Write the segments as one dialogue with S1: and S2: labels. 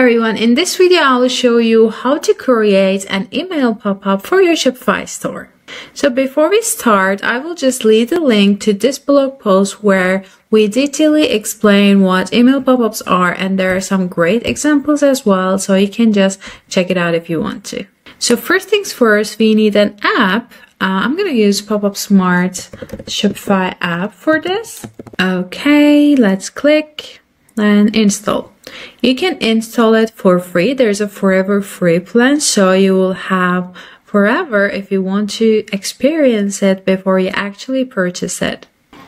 S1: Everyone, in this video I will show you how to create an email pop-up for your Shopify store. So before we start, I will just leave the link to this blog post where we detailedly explain what email pop-ups are and there are some great examples as well, so you can just check it out if you want to. So first things first, we need an app. Uh, I'm gonna use Popupsmart Shopify app for this. Okay, let's click and install. You can install it for free. There's a forever free plan, so you will have forever if you want to experience it before you actually purchase it.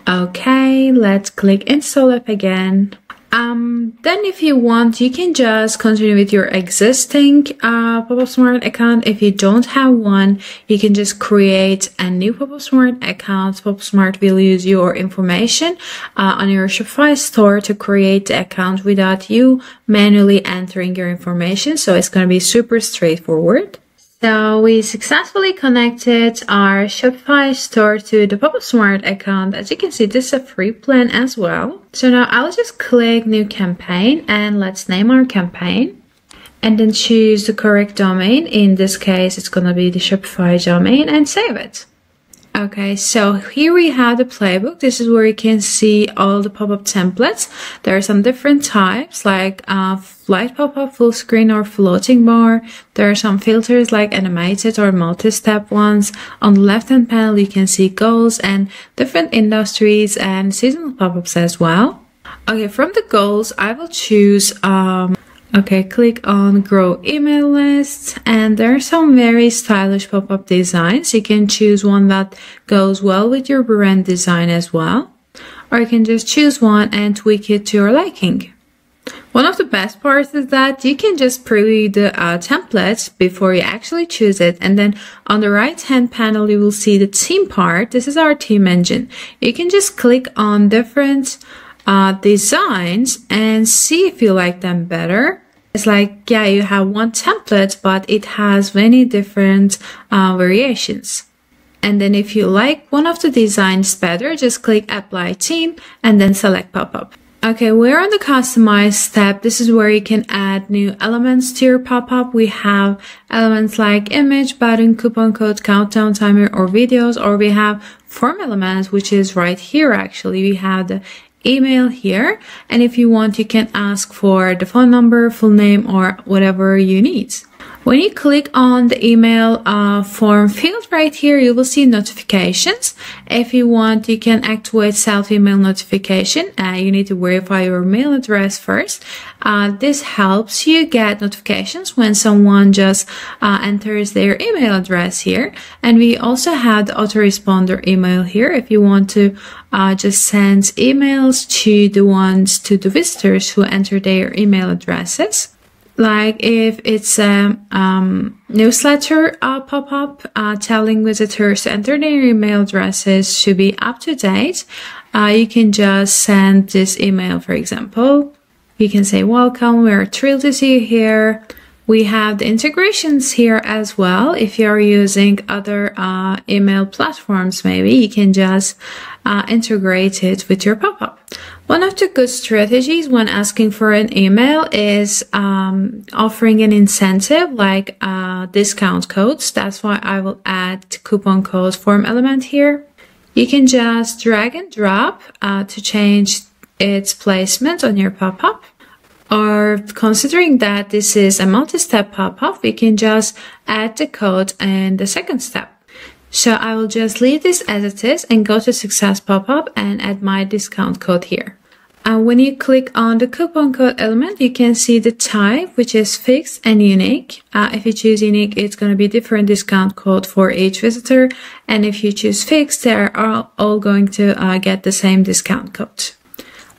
S1: Okay, let's click install app again. Um, then if you want, you can just continue with your existing uh, Popupsmart account. If you don't have one, you can just create a new Popupsmart account. Popupsmart will use your information uh, on your Shopify store to create the account without you manually entering your information. So it's going to be super straightforward. So we successfully connected our Shopify store to the Popupsmart account. As you can see, this is a free plan as well. So now I'll just click new campaign and let's name our campaign and then choose the correct domain. In this case, it's going to be the Shopify domain and save it. Okay, so here we have the playbook. This is where you can see all the pop-up templates. There are some different types like uh, flight pop-up, full screen or floating bar. There are some filters like animated or multi-step ones. On the left-hand panel, you can see goals and different industries and seasonal pop-ups as well. Okay, from the goals, I will choose um, Okay, click on grow email list and there are some very stylish pop-up designs. You can choose one that goes well with your brand design as well. Or you can just choose one and tweak it to your liking. One of the best parts is that you can just preview the uh, template before you actually choose it. And then on the right hand panel, you will see the theme part. This is our theme engine. You can just click on different uh, designs and see if you like them better. It's like, yeah, you have one template, but it has many different uh, variations. And then if you like one of the designs better, just click apply theme and then select pop-up. Okay, we're on the customize step. This is where you can add new elements to your pop-up. We have elements like image, button, coupon code, countdown timer, or videos, or we have form elements, which is right here actually. We have the email here. And if you want, you can ask for the phone number, full name, or whatever you need. When you click on the email uh, form field right here, you will see notifications. If you want, you can activate self-email notification. Uh, you need to verify your mail address first. Uh, this helps you get notifications when someone just uh, enters their email address here. And we also have the autoresponder email here if you want to uh, just send emails to the ones to the visitors who enter their email addresses like if it's a um, newsletter uh, pop-up uh, telling visitors to enter their email addresses should be up to date, uh, you can just send this email, for example. You can say, welcome, we're thrilled to see you here. We have the integrations here as well. If you're using other uh, email platforms, maybe you can just uh, integrate it with your pop-up. One of the good strategies when asking for an email is um, offering an incentive like uh, discount codes. That's why I will add coupon code form element here. You can just drag and drop uh, to change its placement on your pop-up. Or considering that this is a multi-step pop-up, we can just add the code in the second step. So I will just leave this as it is and go to success pop-up and add my discount code here. And when you click on the coupon code element, you can see the type, which is fixed and unique. Uh, if you choose unique, it's going to be different discount code for each visitor. And if you choose fixed, they're all, all going to uh, get the same discount code.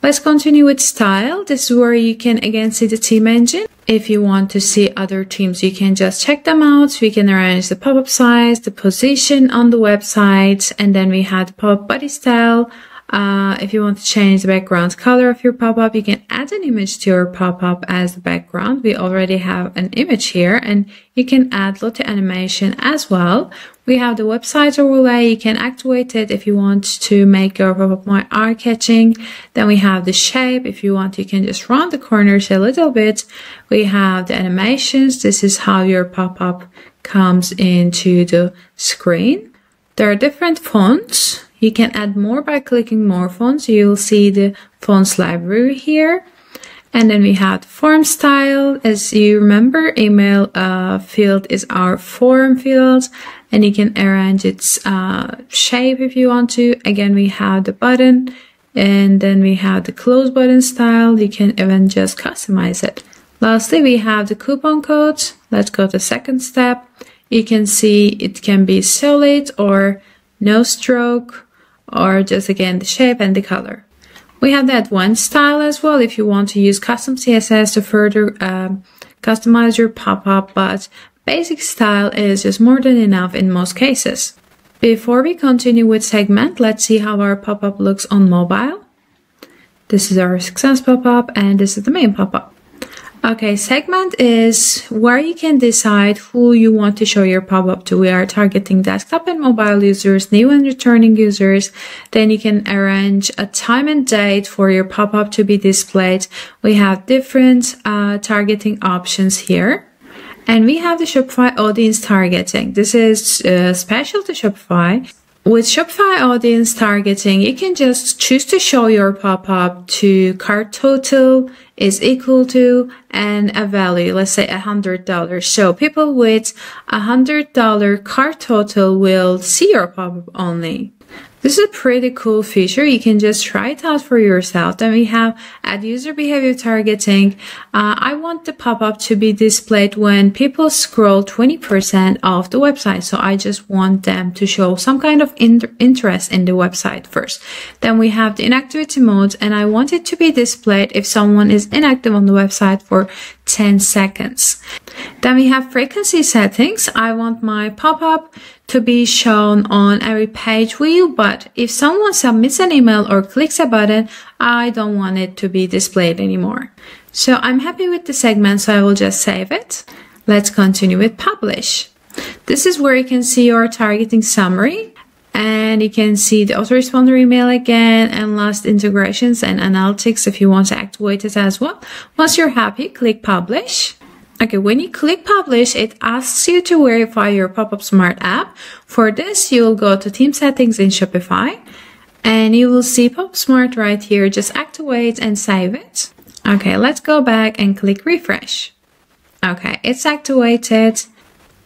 S1: Let's continue with style. This is where you can again see the theme engine. If you want to see other themes, you can just check them out. We can arrange the pop-up size, the position on the website, and then we the pop-up body style, Uh, if you want to change the background color of your pop-up, you can add an image to your pop-up as the background. We already have an image here and you can add Lottie animation as well. We have the website overlay. You can activate it if you want to make your pop-up more eye-catching. Then we have the shape. If you want, you can just round the corners a little bit. We have the animations. This is how your pop-up comes into the screen. There are different fonts. You can add more by clicking more fonts. You'll see the fonts library here. And then we have form style. As you remember, email uh, field is our form field and you can arrange its uh, shape if you want to. Again, we have the button and then we have the close button style. You can even just customize it. Lastly, we have the coupon code. Let's go to second step. You can see it can be solid or no stroke or just again the shape and the color. We have that one style as well if you want to use custom CSS to further um, customize your pop-up, but basic style is just more than enough in most cases. Before we continue with segment, let's see how our pop-up looks on mobile. This is our success pop-up and this is the main pop-up. Okay, segment is where you can decide who you want to show your pop-up to. We are targeting desktop and mobile users, new and returning users. Then you can arrange a time and date for your pop-up to be displayed. We have different uh, targeting options here. And we have the Shopify audience targeting. This is uh, special to Shopify. With Shopify audience targeting, you can just choose to show your pop-up to cart total is equal to and a value, let's say a hundred dollars. So people with a hundred dollar cart total will see your pop-up only. This is a pretty cool feature. You can just try it out for yourself. Then we have add user behavior targeting. Uh, I want the pop-up to be displayed when people scroll 20% of the website. So I just want them to show some kind of in interest in the website first. Then we have the inactivity mode and I want it to be displayed if someone is inactive on the website for 10 seconds. Then we have frequency settings. I want my pop-up to be shown on every page view, but if someone submits an email or clicks a button, I don't want it to be displayed anymore. So I'm happy with the segment, so I will just save it. Let's continue with publish. This is where you can see your targeting summary and you can see the autoresponder email again and last integrations and analytics if you want to activate it as well. Once you're happy, click publish. Okay, when you click publish, it asks you to verify your Popupsmart app. For this, you'll go to theme settings in Shopify and you will see pop smart right here. Just activate and save it. Okay, let's go back and click refresh. Okay, it's activated.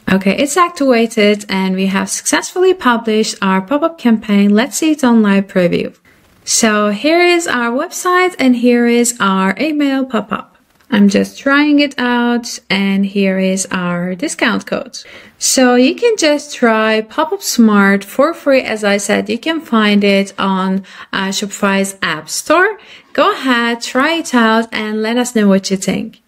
S1: Okay, it's activated and we have successfully published our pop-up campaign. Let's see it on live preview. So here is our website and here is our email pop-up. I'm just trying it out and here is our discount code. So you can just try Popupsmart for free. As I said, you can find it on uh, Shopify's App Store. Go ahead, try it out and let us know what you think.